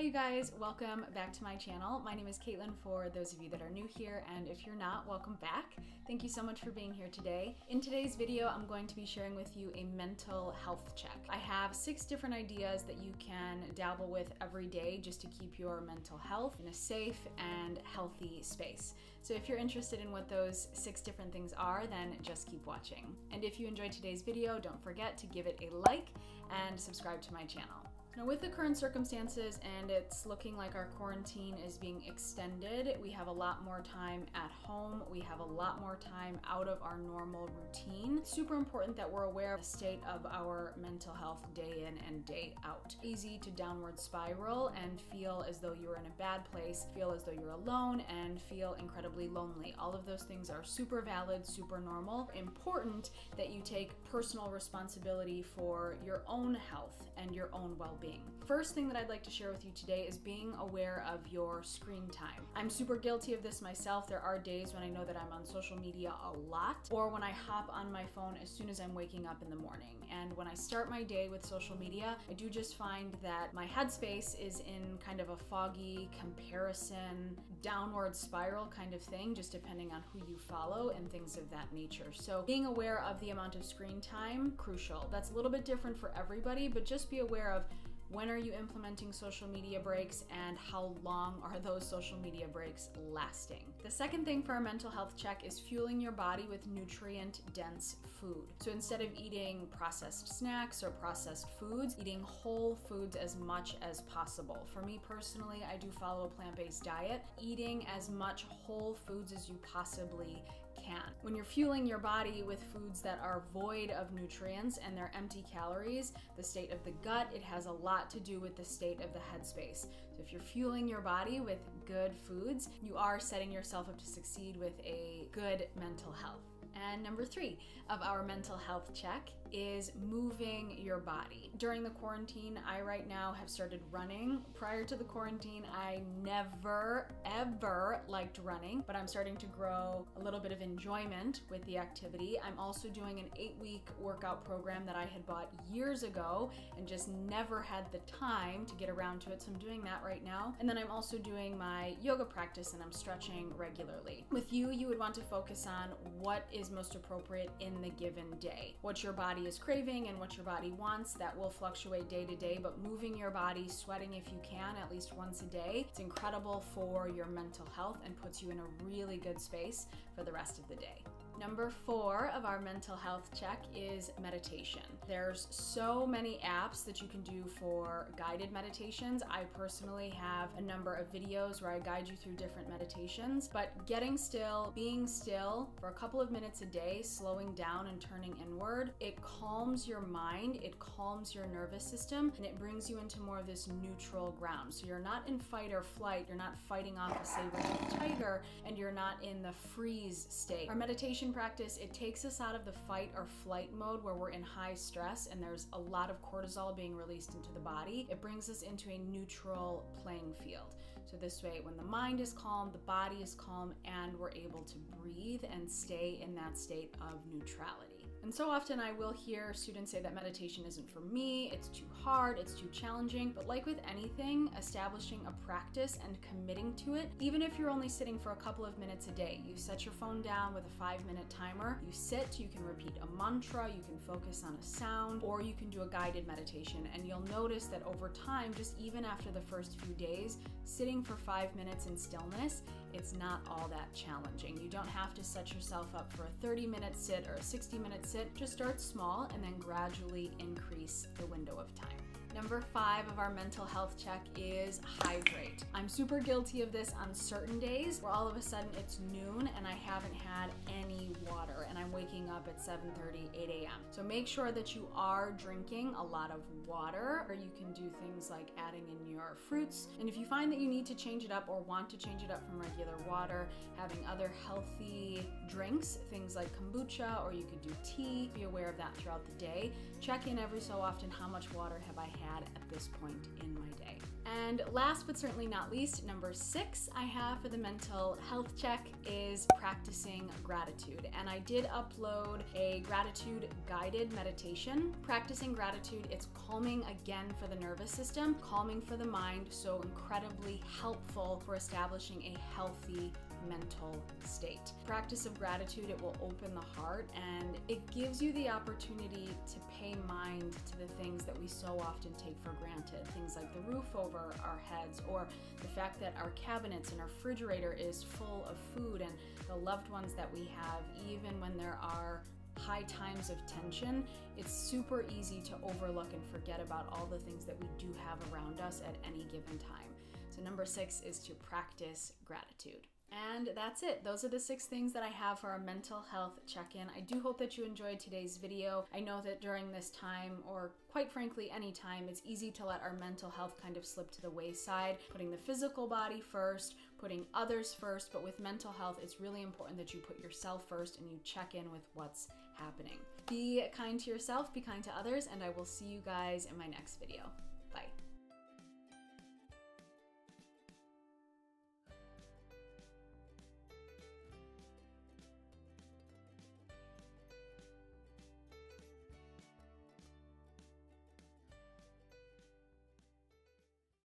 Hi you guys, welcome back to my channel. My name is Caitlin for those of you that are new here and if you're not, welcome back. Thank you so much for being here today. In today's video, I'm going to be sharing with you a mental health check. I have six different ideas that you can dabble with every day just to keep your mental health in a safe and healthy space. So if you're interested in what those six different things are, then just keep watching. And if you enjoyed today's video, don't forget to give it a like and subscribe to my channel. Now, with the current circumstances and it's looking like our quarantine is being extended, we have a lot more time at home. We have a lot more time out of our normal routine. It's super important that we're aware of the state of our mental health day in and day out. Easy to downward spiral and feel as though you're in a bad place, feel as though you're alone, and feel incredibly lonely. All of those things are super valid, super normal. Important that you take personal responsibility for your own health and your own well being. First thing that I'd like to share with you today is being aware of your screen time. I'm super guilty of this myself. There are days when I know that I'm on social media a lot or when I hop on my phone as soon as I'm waking up in the morning. And when I start my day with social media, I do just find that my headspace is in kind of a foggy comparison, downward spiral kind of thing, just depending on who you follow and things of that nature. So being aware of the amount of screen time, crucial. That's a little bit different for everybody, but just be aware of when are you implementing social media breaks and how long are those social media breaks lasting? The second thing for a mental health check is fueling your body with nutrient dense food. So instead of eating processed snacks or processed foods, eating whole foods as much as possible. For me personally, I do follow a plant based diet, eating as much whole foods as you possibly can. When you're fueling your body with foods that are void of nutrients and they're empty calories, the state of the gut, it has a lot to do with the state of the headspace. So if you're fueling your body with good foods, you are setting yourself up to succeed with a good mental health. And number three of our mental health check is moving your body. During the quarantine, I right now have started running. Prior to the quarantine, I never, ever liked running, but I'm starting to grow a little bit of enjoyment with the activity. I'm also doing an eight week workout program that I had bought years ago and just never had the time to get around to it. So I'm doing that right now. And then I'm also doing my yoga practice and I'm stretching regularly. With you, you would want to focus on what is most appropriate in the given day. What your body is craving and what your body wants, that will fluctuate day to day, but moving your body, sweating if you can, at least once a day, it's incredible for your mental health and puts you in a really good space for the rest of the day. Number four of our mental health check is meditation. There's so many apps that you can do for guided meditations. I personally have a number of videos where I guide you through different meditations, but getting still, being still for a couple of minutes a day, slowing down and turning inward, it calms your mind, it calms your nervous system, and it brings you into more of this neutral ground. So you're not in fight or flight, you're not fighting off a saber-toothed tiger, and you're not in the freeze state. Our meditation practice, it takes us out of the fight or flight mode where we're in high stress and there's a lot of cortisol being released into the body. It brings us into a neutral playing field. So this way, when the mind is calm, the body is calm, and we're able to breathe and stay in that state of neutrality. And so often I will hear students say that meditation isn't for me, it's too hard, it's too challenging. But like with anything, establishing a practice and committing to it, even if you're only sitting for a couple of minutes a day, you set your phone down with a five minute timer, you sit, you can repeat a mantra, you can focus on a sound, or you can do a guided meditation. And you'll notice that over time, just even after the first few days, sitting for five minutes in stillness, it's not all that challenging. You don't have to set yourself up for a 30 minute sit or a 60 minute sit. Just start small and then gradually increase the window of time. Number five of our mental health check is hydrate. I'm super guilty of this on certain days where all of a sudden it's noon and I haven't had any water and I'm waking up at 7.30, 8 a.m. So make sure that you are drinking a lot of water or you can do things like adding in your fruits. And if you find that you need to change it up or want to change it up from regular water, having other healthy drinks, things like kombucha or you could do tea, be aware of that throughout the day. Check in every so often how much water have I had at this point in my day. And last but certainly not least, number six I have for the mental health check is practicing gratitude. And I did upload a gratitude guided meditation. Practicing gratitude, it's calming again for the nervous system, calming for the mind, so incredibly helpful for establishing a healthy mental state. Practice of gratitude, it will open the heart and it gives you the opportunity to pay mind to the things that we so often take for granted. Things like the roof over our heads or the fact that our cabinets and our refrigerator is full of food and the loved ones that we have, even when there are high times of tension, it's super easy to overlook and forget about all the things that we do have around us at any given time. So, number six is to practice gratitude. And that's it. Those are the six things that I have for our mental health check in. I do hope that you enjoyed today's video. I know that during this time, or quite frankly, any time, it's easy to let our mental health kind of slip to the wayside, putting the physical body first, putting others first. But with mental health, it's really important that you put yourself first and you check in with what's happening. Be kind to yourself, be kind to others, and I will see you guys in my next video.